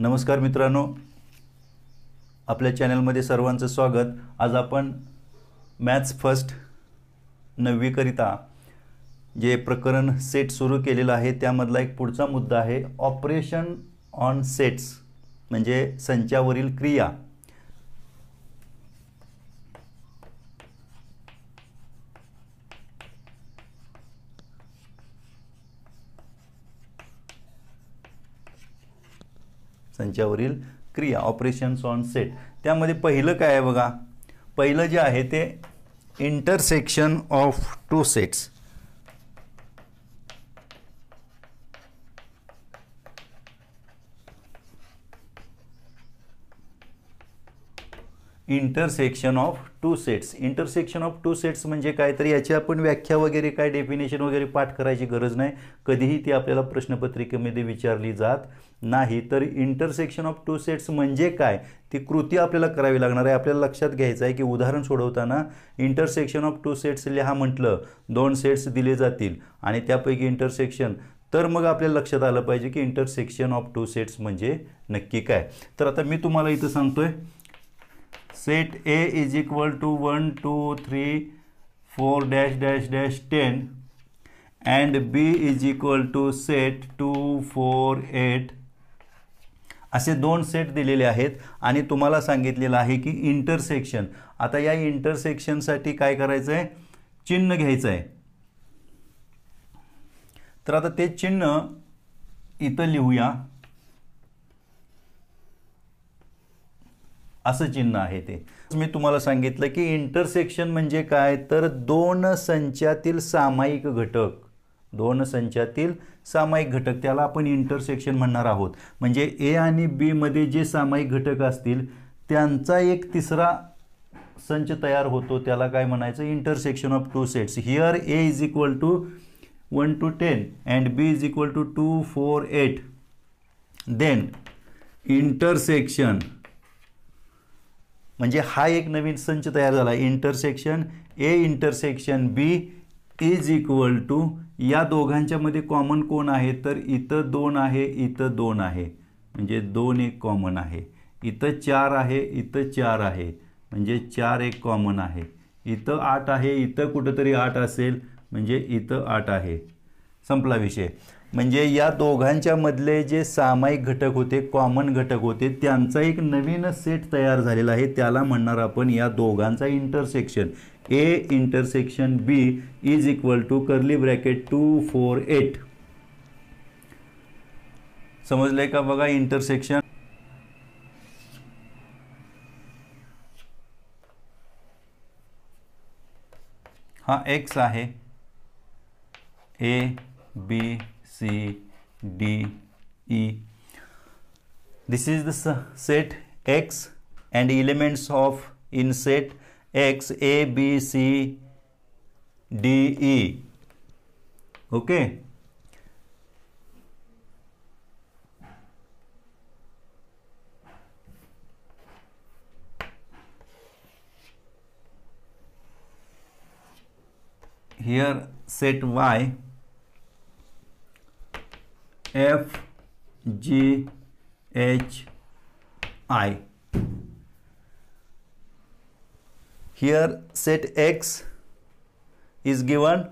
नमस्कार मित्रांनो. आपल्या चॅनलमध्ये सर्वांचं स्वागत. आज आपण मॅथ्स फर्स्ट नववीकरिता जे प्रकरण सेट सुरू केलेलं आहे त्यामधला एक पुढचा मुद्दा आहे ऑपरेशन ऑन सेट्स म्हणजे संचावरील क्रिया. संचावरील क्रिया ऑपरेशन्स ऑन सेट त्यामध्ये पहिलं काय आहे बघा? पहिलं जे आहे ते intersection of two sets intersection of two sets intersection of two sets म्हणजे काय? तर याची आपण व्याख्या वगैरे काय डेफिनेशन वगैरे पाठ करायची गरज नाही. कधीही ती आपल्याला प्रश्नपत्रिकेमध्ये विचारली जात नाही. तर इंटरसेक्शन ऑफ टू सेट्स म्हणजे काय? ती कृती आपल्याला करावी लागणार आहे. आपल्याला लक्षात घ्यायचं आहे की उदाहरण सोडवताना इंटरसेक्शन ऑफ टू सेट्स लिहा म्हटलं दोन सेट्स दिले जातील आणि त्यापैकी इंटरसेक्शन तर मग आपल्याला लक्षात आलं पाहिजे की इंटरसेक्शन ऑफ टू सेट्स म्हणजे नक्की काय. तर आता मी तुम्हाला इथं सांगतोय set A is equal to 1, 2, 3, 4 dash dash dash 10 and B is equal to set 2, 4, 8 असे दोन सेट दिलेले आहेत आणि तुम्हाला सांगितलेलं आहे की इंटरसेक्शन आता या इंटरसेक्शनसाठी काय करायचं आहे चिन्ह घ्यायचं आहे तर आता ते चिन्ह इथं लिहूया. असं चिन्ह आहे ते. मी तुम्हाला सांगितलं की इंटरसेक्शन म्हणजे काय? तर दोन संचातील सामायिक घटक. दोन संचातील सामायिक घटक. त्याला आपण इंटरसेक्शन म्हणणार आहोत. म्हणजे ए आणि बीमध्ये जे सामायिक घटक असतील त्यांचा एक तिसरा संच तयार होतो. त्याला काय म्हणायचं? Intersection of two sets here A is equal to one two ten and B is equal to two four eight then intersection म्हणजे हा एक नवीन संच तयार झाला. Intersection A intersection B is equal to या दोघांच्यामध्ये कॉमन कोण आहे? तर इथं दोन आहे इथं दोन आहे. म्हणजे दोन एक कॉमन आहे. इथं चार आहे इथं चार आहे. म्हणजे चार एक कॉमन आहे. इथं आठ आहे इथं कुठंतरी आठ असेल. म्हणजे इथं आठ आहे. संपला विषय. म्हणजे या दोघांच्या मधले जे सामायिक घटक होते कॉमन घटक होते त्यांचा एक नवीन सेट तयार झालेला आहे. त्याला म्हणणार आपण या दोघांचा intersection A intersection B is equal to curly bracket two four eight समजलंय का बघा इंटरसेक्शन हा एक्स आहे. A B C, D, E. This is the set X and elements of in set X A, B, C, D, E. Okay. Here set Y F G H I. Here set X is given.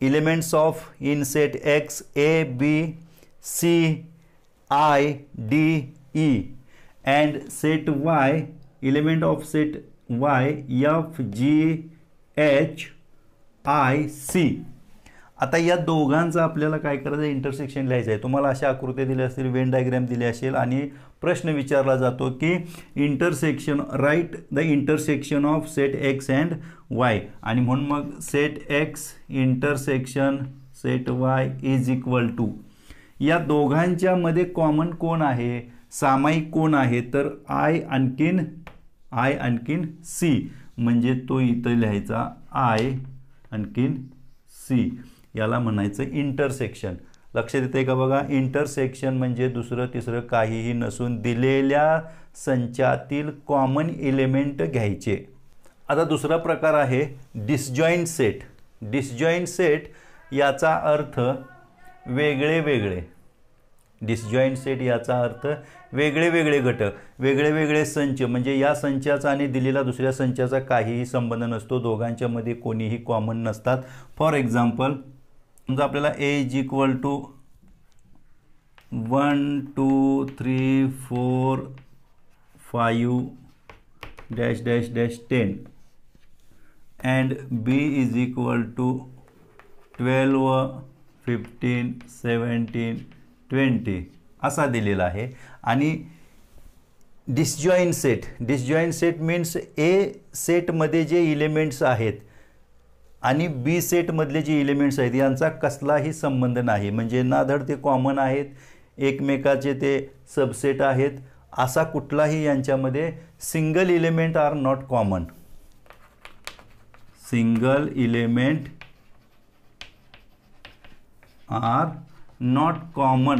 Elements of in set X A B C I D E. And set Y element of set Y F G H I C आता या दोघांचं आपल्याला काय करायचं? आहे intersection लिहायचं आहे. तुम्हाला अशा आकृत्या दिल्या असतील वेन डायग्रॅम दिली असेल आणि प्रश्न विचारला जातो की intersection right the intersection of set X and Y आणि म्हणून मग set X intersection set Y is equal to या दोघांच्यामध्ये कॉमन कोण आहे? सामायिक कोण आहे? तर आय आणखीन आय आणखीन सी म्हणजे तो इथं लिहायचा आय आणखीन सी याला म्हणायचं इंटरसेक्शन लक्षात येते का बघा? इंटरसेक्शन म्हणजे दुसरं तिसरं काहीही नसून दिलेल्या संचातील कॉमन एलिमेंट घ्यायचे. आता दुसरा प्रकार आहे डिसजॉईंट सेट डिसजॉईंट सेट याचा अर्थ वेगळे वेगळे. डिसजॉईंट सेट याचा अर्थ वेगळे वेगळे घटक वेगळे वेगळे संच. म्हणजे या संचाचा आणि दिलेला दुसऱ्या संचाचा काहीही संबंध नसतो. दोघांच्यामध्ये कोणीही कॉमन नसतात. फॉर एक्झाम्पल समजा आपल्याला A is equal to one two three four five dash dash dash ten and B is equal to twelve fifteen seventeen twenty असा दिलेला आहे. आणि disjoint set disjoint set means A सेटमध्ये जे elements आहेत आणि बी सेटमधले जे इलिमेंट्स आहेत यांचा कसलाही संबंध नाही. म्हणजे ना धड ते कॉमन आहेत एकमेकाचे ते सबसेट आहेत असा कुठलाही यांच्यामध्ये single element are not common single element are not common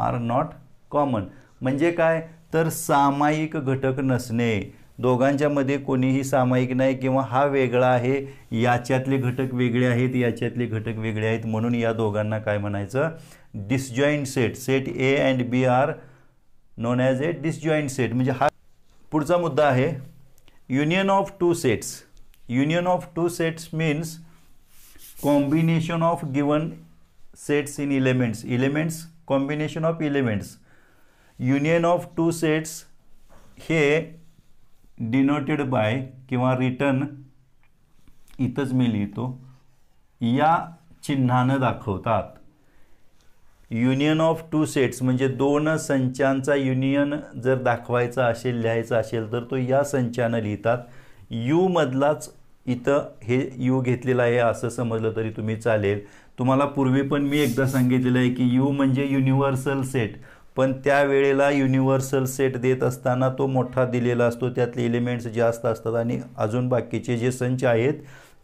are not common म्हणजे काय? तर सामायिक घटक नसणे. दोघांच्यामध्ये कोणीही सामायिक नाही किंवा हा वेगळा आहे याच्यातले घटक वेगळे आहेत याच्यातले घटक वेगळे आहेत म्हणून या दोघांना काय म्हणायचं? Disjoint set set A and B are known as a disjoint set म्हणजे हा पुढचा मुद्दा आहे. Union of two sets union of two sets means combination of given sets in elements elements combination of elements union of two sets हे denoted by किंवा return इथंच मी लिहितो. या चिन्हानं दाखवतात. युनियन ऑफ टू सेट्स म्हणजे दोन संचांचा युनियन जर दाखवायचा असेल लिहायचा असेल तर तो या संचानं लिहितात. यूमधलाच इथं हे यू घेतलेलं आहे असं समजलं तरी तुम्ही चालेल. तुम्हाला पूर्वी पण मी एकदा सांगितलेलं आहे की यू म्हणजे युनिव्हर्सल सेट पण त्यावेळेला युनिव्हर्सल सेट देत असताना तो मोठा दिलेला असतो. त्यातले एलिमेंट्स जास्त असतात आणि अजून बाकीचे जे संच आहेत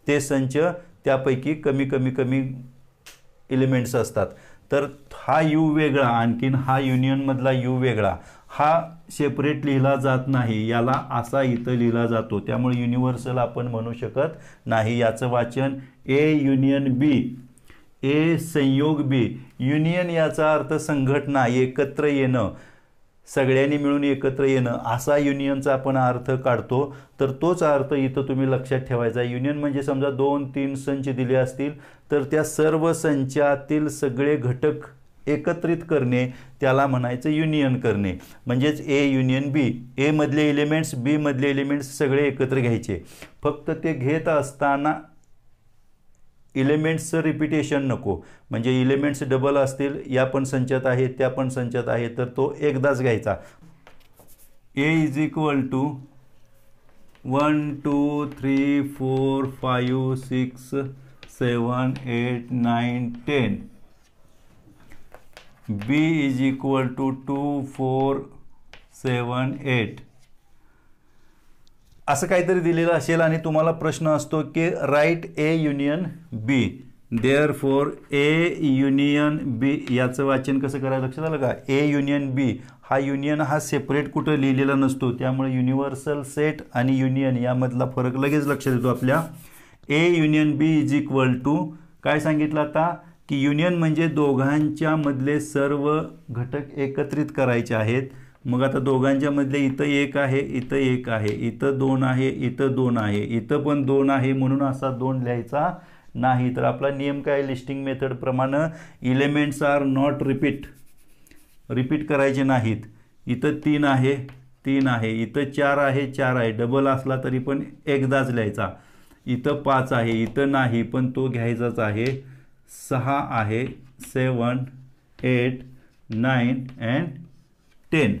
ते संच त्यापैकी कमी कमी कमी एलिमेंट्स असतात. तर हा यू वेगळा आणखीन हा युनियनमधला यू वेगळा हा सेपरेट लिहिला जात नाही याला असा इथं लिहिला जातो. त्यामुळे युनिव्हर्सल आपण म्हणू शकत नाही. याचं वाचन ए युनियन बी ए संयोग बी युनियन याचा अर्थ संघटना एकत्र येणं. सगळ्यांनी मिळून एकत्र येणं. असा युनियनचा आपण अर्थ काढतो तर तोच अर्थ इथं तुम्ही लक्षात ठेवायचा. युनियन म्हणजे समजा दोन तीन संच दिले असतील तर त्या सर्व संचातील सगळे घटक एकत्रित करणे त्याला म्हणायचं युनियन करणे. म्हणजेच ए युनियन बी. एमधले एलिमेंट्स बीमधले एलिमेंट्स सगळे एकत्र घ्यायचे. फक्त ते घेत असताना इलेमेंट्सचं रिपिटेशन नको. म्हणजे इलेमेंट्स डबल असतील या पण संचात आहेत त्या पण संचात आहे तर तो एकदाच घ्यायचा. A is equal to one two three four five six seven eight nine ten B is equal to two four seven eight असं काहीतरी दिलेलं असेल आणि तुम्हाला प्रश्न असतो की right A union B therefore A union B याचं वाचन कसं करायचं? लक्षात आलं का? ए युनियन बी हा युनियन हा सेपरेट कुठं लिहिलेला नसतो. त्यामुळे युनिव्हर्सल सेट आणि युनियन यामधला फरक लगेच लक्षात येतो आपल्या. A union B is equal to काय सांगितलं आता? की युनियन म्हणजे दोघांच्या मधले सर्व घटक एकत्रित करायचे आहेत. मग आता दोघांच्या मधले इथं एक आहे इथं एक आहे इथं दोन आहे इथं दोन आहे इथं पण दोन आहे म्हणून असा दोन लिहायचा नाही. तर आपला नियम काय? Listing मेथडप्रमाणे elements are not repeat repeat करायचे नाहीत. इथं तीन आहे तीन आहे. इथं चार आहे चार आहे. डबल असला तरी पण एकदाच लिहायचा. इथं पाच आहे इथं नाही पण तो घ्यायचाच आहे. सहा आहे seven eight nine and ten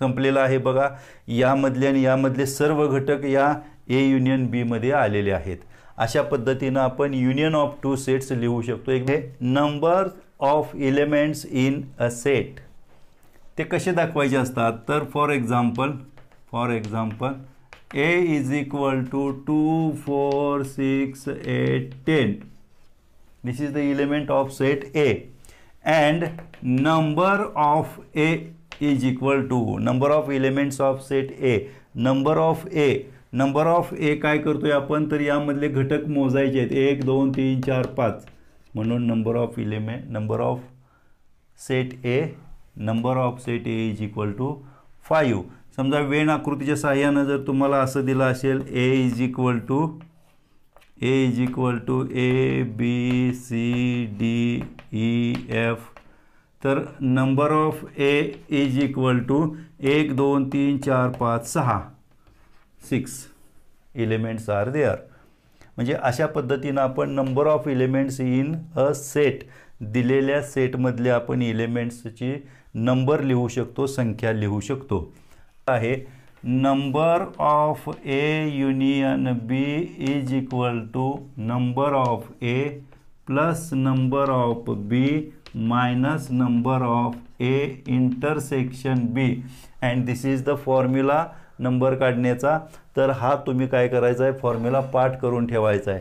संपलेलं आहे बघा. यामधले आणि यामधले सर्व घटक या ए युनियन बीमध्ये आलेले आहेत. अशा पद्धतीनं आपण युनियन ऑफ टू सेट्स लिहू शकतो. एक number of elements in a set ते कसे दाखवायचे असतात? तर for example for example A is equal to two four six eight ten this is the element of set A and number of A is equal to number of elements of set A. Number of A. Number of A काय करतोय आपण? तर यामधले घटक मोजायचे आहेत. एक दोन तीन चार पाच. म्हणून number of element number of set A number of set A is equal to five समजा वेण आकृतीच्या सहाय्यानं जर तुम्हाला असं दिलं असेल A is equal to A is equal to A B C D E F तर number of A is equal to एक दोन तीन चार पाच सहा. Six elements are there. म्हणजे अशा पद्धतीनं आपण number of elements in a set दिलेल्या सेटमधले आपण एलिमेंट्सची नंबर लिहू शकतो संख्या लिहू शकतो. आहे number of A union B is equal to number of A plus number of B minus number of A intersection B and this is the formula number काढण्याचा. तर हा तुम्ही काय करायचा आहे? फॉर्म्युला पाठ करून ठेवायचा आहे.